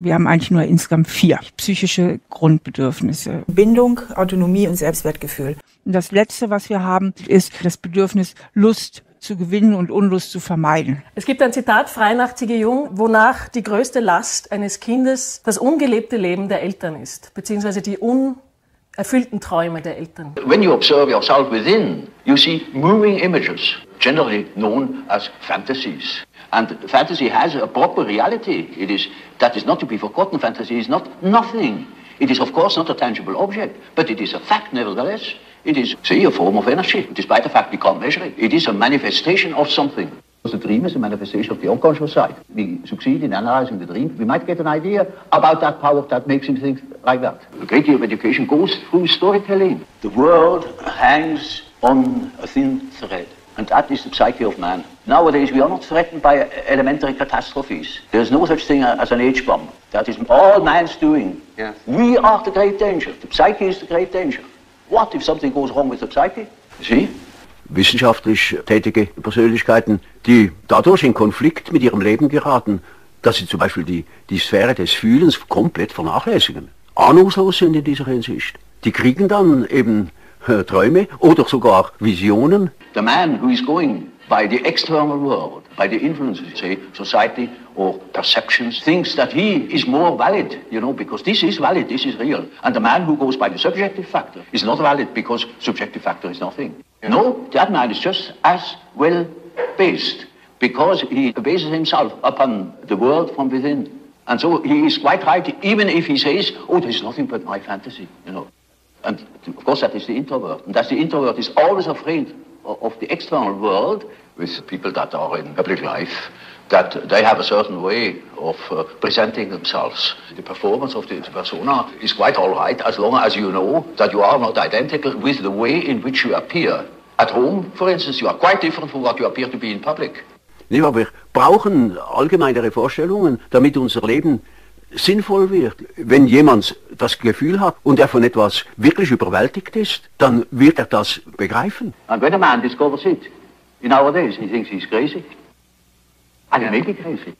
Wir haben eigentlich nur insgesamt vier psychische Grundbedürfnisse. Bindung, Autonomie und Selbstwertgefühl. Und das letzte, was wir haben, ist das Bedürfnis Lust zu gewinnen und Unlust zu vermeiden. Es gibt ein Zitat frei nach C.G. Jung, wonach die größte Last eines Kindes das ungelebte Leben der Eltern ist, beziehungsweise die unerfüllten Träume der Eltern. When you observe yourself within, you see moving images, generally known as fantasies. And fantasy has a proper reality. It is, that is not to be forgotten. Fantasy is not nothing. It is, of course, not a tangible object, but it is a fact nevertheless. It is, see, a form of energy, despite the fact we can't measure it. It is a manifestation of something. The dream is a manifestation of the unconscious side. We succeed in analyzing the dream. We might get an idea about that power that makes him think like that. A great deal of education goes through storytelling. The world hangs on a thin thread. And that is the psyche of man. Nowadays, we are not threatened by elementary catastrophes. There's no such thing as an H-bomb. That is all man's doing. Yes. We are the great danger. The psyche is the great danger. What if something goes wrong with the psyche? See? Wissenschaftlich tätige Persönlichkeiten, die dadurch in Konflikt mit ihrem Leben geraten, dass sie zum Beispiel die, die Sphäre des Fühlens komplett vernachlässigen. Ahnungslos sind in dieser Hinsicht. Die kriegen dann eben äh, Träume oder sogar Visionen. The man who is going by the external world, by the influences, say, society or perceptions, thinks that he is more valid, you know, because this is valid, this is real. And the man who goes by the subjective factor is not valid because subjective factor is nothing. Yeah. No, that man is just as well based because he bases himself upon the world from within. And so he is quite right, even if he says, oh, there's nothing but my fantasy, you know. And of course, that is the introvert. And that the introvert is always afraid of, of the external world with people that are in public life, that they have a certain way of uh, presenting themselves. The performance of the persona is quite all right as long as you know that you are not identical with the way in which you appear. At home, for instance, you are quite different from what you appear to be in public. Nee, aber wir brauchen allgemeinere Vorstellungen, damit unser Leben sinnvoll wird. Wenn jemand das Gefühl hat und er von etwas wirklich überwältigt ist, dann wird er das begreifen. And when a man discovers it, in our days, he thinks he's crazy. And he may be crazy.